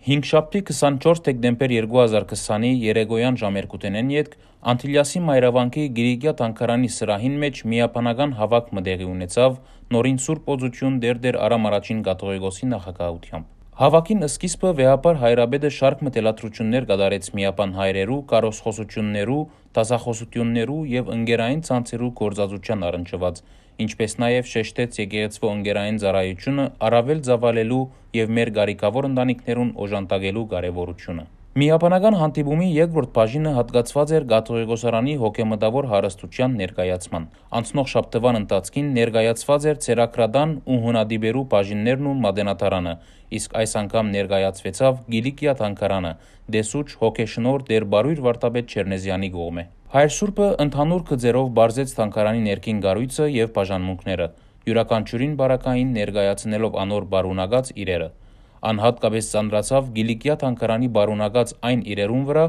Հինգշաբթի 24 դեկտեմբեր 2020-ի երեկոյան ժամ 2-ին ետք Անտիլիասի Մայրավանքի Գիրիգյա թանգարանի սրահին մեջ միապանական հավաք մը տեղի ունեցավ Նորին Սուրբ Օծություն Տեր-Տեր Արամ Արաչին Կաթողիկոսի նախագահությամբ։ Հավաքին սկիզբը վեհապար Հայրաբեդը շարք մը տելատրություններ կատարեց միապան հայրերու, կարոսխոսություններու, դասախոսություններու եւ ընկերային ցանցերու գործածության առնչված, ինչպես նաեւ շեշտեց եկեղեցվո ընկերային ծառայությունը առավել ծավալելու եւ մեր կարիքավոր ընտանիքներուն օժանդակելու կարեւորությունը։ Միապանական հանդիպումի երկրորդ բաժինը հատկացված էր Կաթողիկոսարանի հոգեմտավոր հարստության ներկայացման։ Անցնող շաբթվան ընթացքին ներկայացված էր Ցերակրադան ու Հունադիբերու բաժիններն ու Մադենատարանը, իսկ այս անգամ ներկայացվեցավ Գիլիկիա թանգարանը, Դեսուչ հոգեշնոր Տեր Բարույր Վարդապետ Չերնեզյանի կողմէ։ Հայր Սուրբը ընդհանուր գծերով բարձեց թանգարանի ներքին կառույցը եւ բաժանմունքները, յուրաքանչյուրին բարակային ներկայացնելով անոր բարունակած իրերը։ Անհատկապես ծանրացավ Գիլիկիա թանգարանի բարունակած այն իրերուն վրա,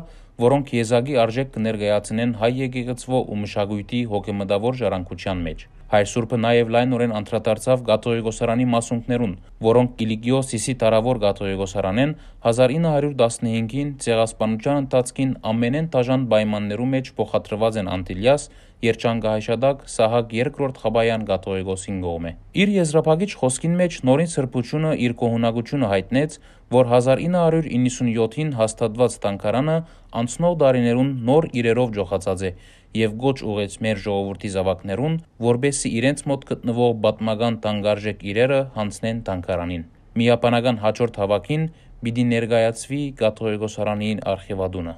որոնք եզակի արժեք կներկայացնեն հայ եկեղեցվո ու մշակույթի հոգեմտավոր ժառանգության մեջ։ Հայր Սուրբը նաև լայնորեն անդրադարձավ Կաթողիկոսարանի մասունքներուն, որոնք Կիլիկիո Սիսի տարավոր Կաթողիկոսարանեն 1915-ին ցեղասպանության ընթացքին ամենեն դաժան պայմաններու մեջ փոխադրված են Անտիլիաս երջանկահայշադակ Սահակ II Խաբայան Կաթողիկոսին կողմէ։ Իր եզրափակիչ խոսքին մեջ Նորին Սրբությունը իր գոհունակությունը հայտնեց, որ 1997-ին հաստատված թանգարանը անցնող տարիներուն նոր իրերով ջոխացած է եւ գոչ ուղեց մեր ժողովրդի զավակներուն, որպեսզի իրենց մոտ գտնվող պատմական թանկարժեք իրերը հանձնեն թանգարանին։ Միապանական հաջորդ հավաքին պիտի ներկայացվի Կաթողիկոսարանի արխիվադունը։